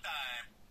time.